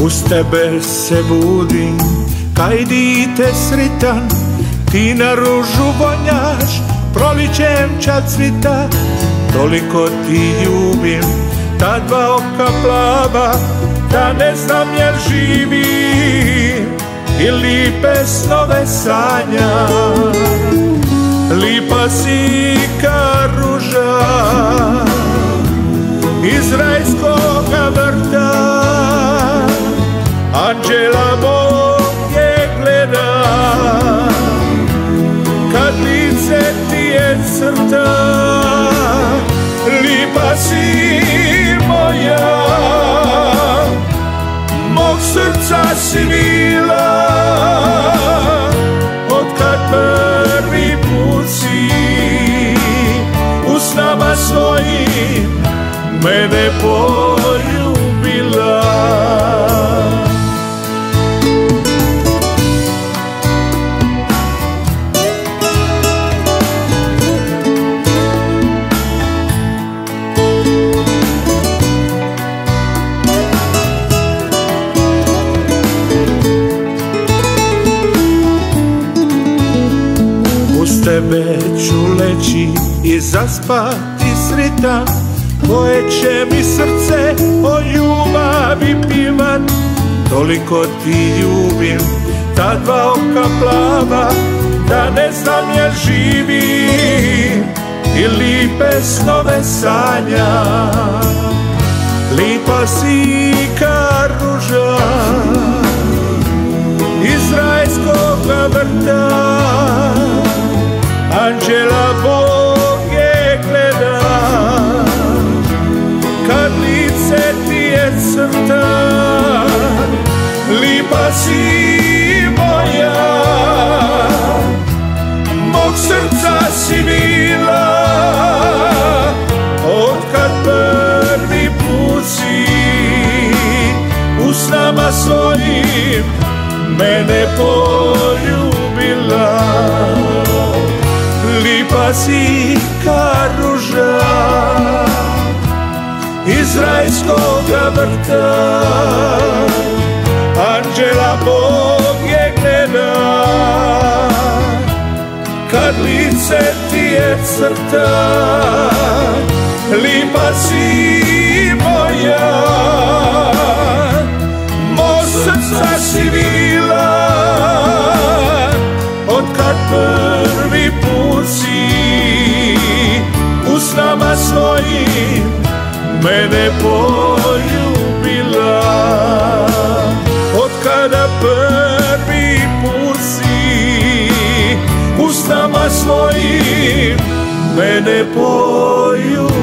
Uz tebe se budim, kaj dite sritan Ti na ružu vonjaš, proličem čad cvita Toliko ti ljubim, ta dva oka plava Da ne znam jel živim i lipe snove sanja Lipa si ruža iz rajskoga vrta si moja Mog srca si bila Od kad prvi put si U snama svojim Mene poljubila Tebe ću leći i zaspati sritan Koje će mi srce o ljubavi pivat. Toliko ti ljubim, ta dva oka plava Da ne znam jel živim i lipe snove sanja. Lipa si ka ruža iz vrta si moja. Mog srca si bila Od kad prvi put si U snama svojim Mene poljubila. Lipa si ka ruža Iz rajskoga vrta lice ti je crta Lipa si moja. Mog srca si bila Od kad prvi put si U snama svojim Mene poljubila. Od kada prvi svojim Mene poljubila